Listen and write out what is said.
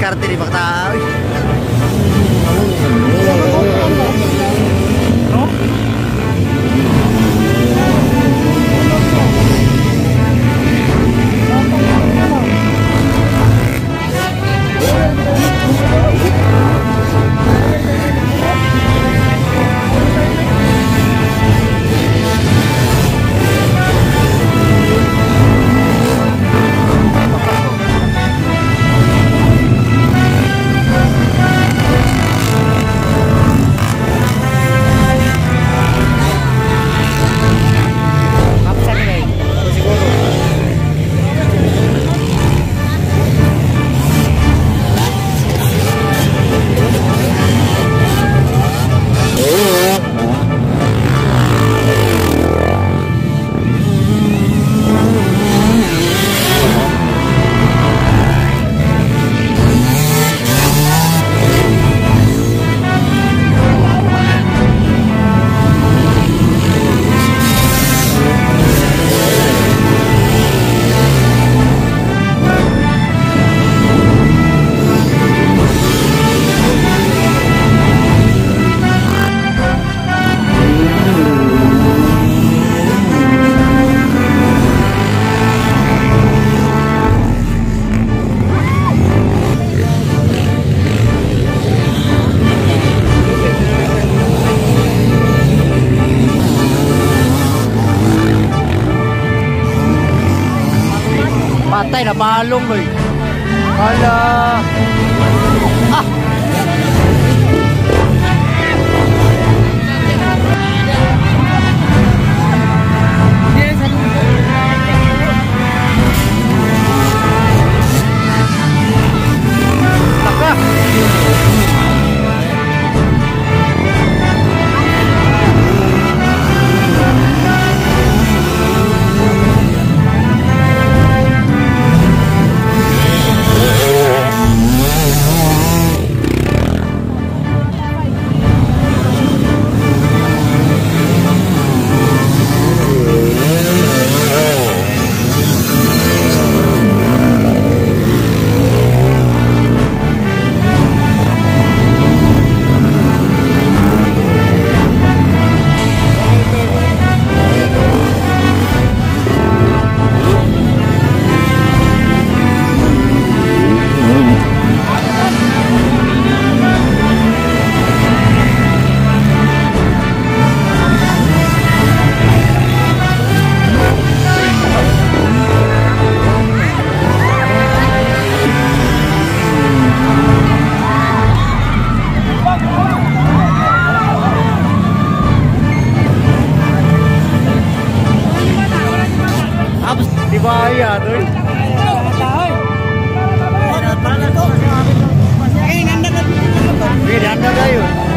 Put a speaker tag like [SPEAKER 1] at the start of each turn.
[SPEAKER 1] Discarte di Baktaan tay là ba luôn rồi. Hello. Abs, di bahaya tuh. Ini anda tayo.